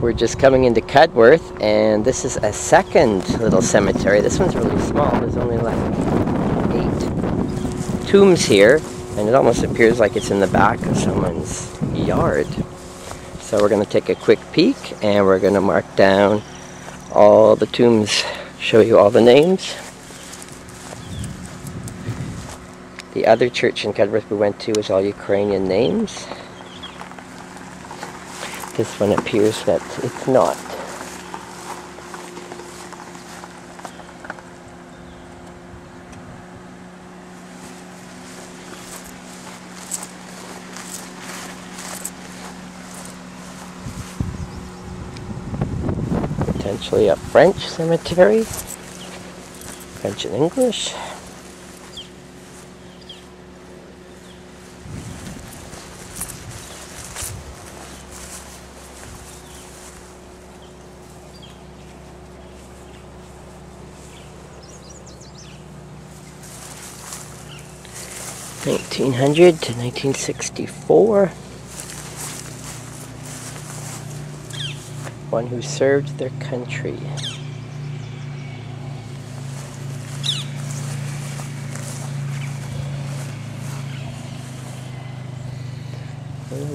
We're just coming into Cudworth, and this is a second little cemetery. This one's really small. There's only like eight tombs here, and it almost appears like it's in the back of someone's yard. So we're going to take a quick peek, and we're going to mark down all the tombs, show you all the names. The other church in Cudworth we went to is all Ukrainian names. This one appears that it's not. Potentially a French cemetery. French and English. 1900 to 1964. One who served their country.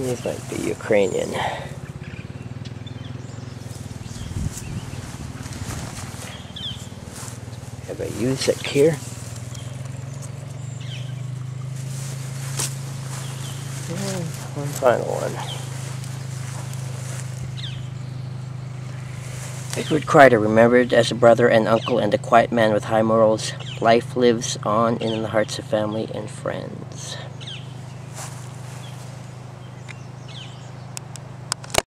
these might be Ukrainian. Have a Yuzik here. One final one. Edward Kreider, remembered as a brother and uncle and a quiet man with high morals, life lives on in the hearts of family and friends.